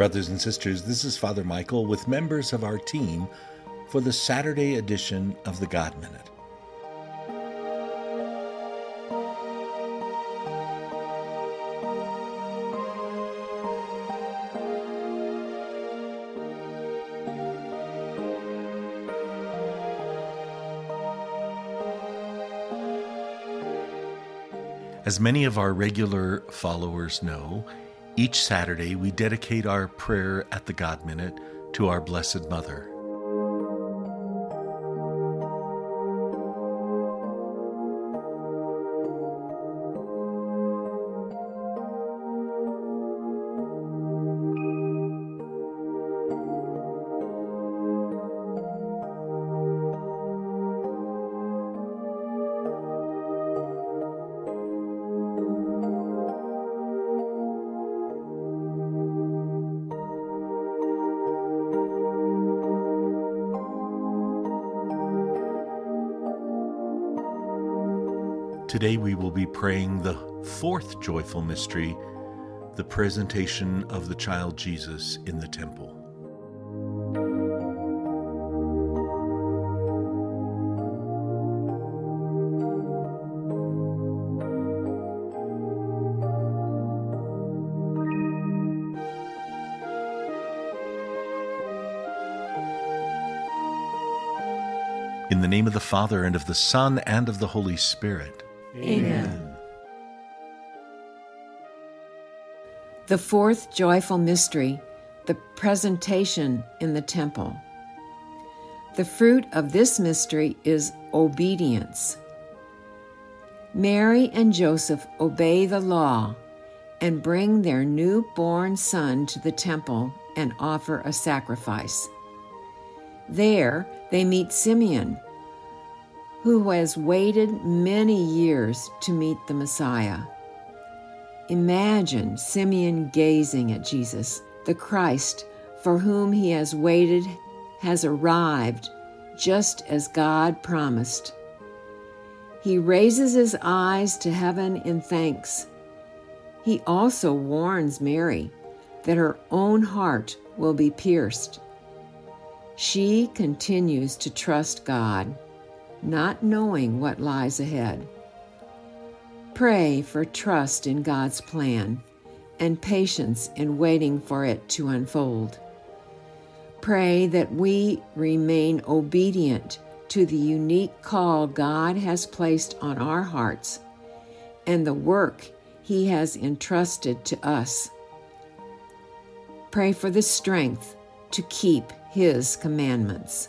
Brothers and sisters, this is Father Michael with members of our team for the Saturday edition of the God Minute. As many of our regular followers know, each Saturday we dedicate our prayer at the God Minute to our Blessed Mother. Today we will be praying the fourth joyful mystery, the presentation of the child Jesus in the temple. In the name of the Father, and of the Son, and of the Holy Spirit. Amen. The fourth joyful mystery, the presentation in the temple. The fruit of this mystery is obedience. Mary and Joseph obey the law and bring their newborn son to the temple and offer a sacrifice. There they meet Simeon who has waited many years to meet the Messiah. Imagine Simeon gazing at Jesus, the Christ for whom he has waited has arrived just as God promised. He raises his eyes to heaven in thanks. He also warns Mary that her own heart will be pierced. She continues to trust God not knowing what lies ahead. Pray for trust in God's plan and patience in waiting for it to unfold. Pray that we remain obedient to the unique call God has placed on our hearts and the work He has entrusted to us. Pray for the strength to keep His commandments.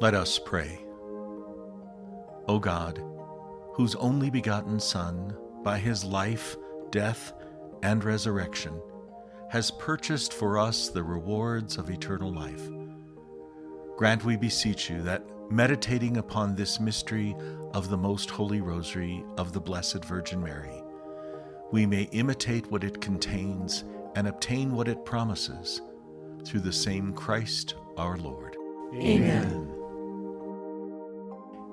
Let us pray. O God, whose only begotten Son, by his life, death, and resurrection, has purchased for us the rewards of eternal life, grant, we beseech you, that meditating upon this mystery of the most holy rosary of the Blessed Virgin Mary, we may imitate what it contains and obtain what it promises through the same Christ our Lord. Amen.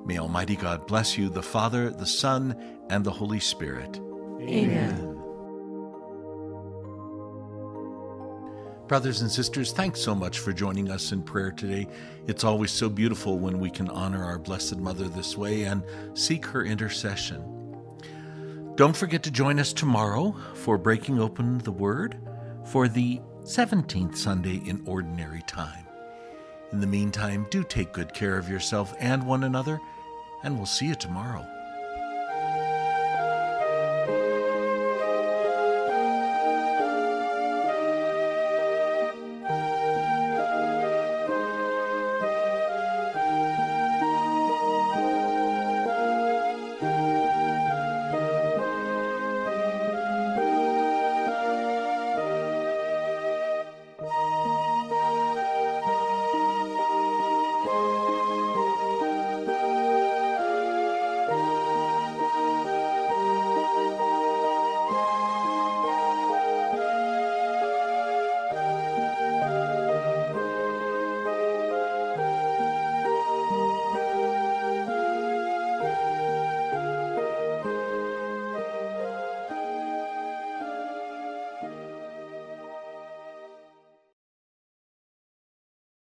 May Almighty God bless you, the Father, the Son, and the Holy Spirit. Amen. Brothers and sisters, thanks so much for joining us in prayer today. It's always so beautiful when we can honor our Blessed Mother this way and seek her intercession. Don't forget to join us tomorrow for Breaking Open the Word for the 17th Sunday in Ordinary Time. In the meantime, do take good care of yourself and one another and we'll see you tomorrow.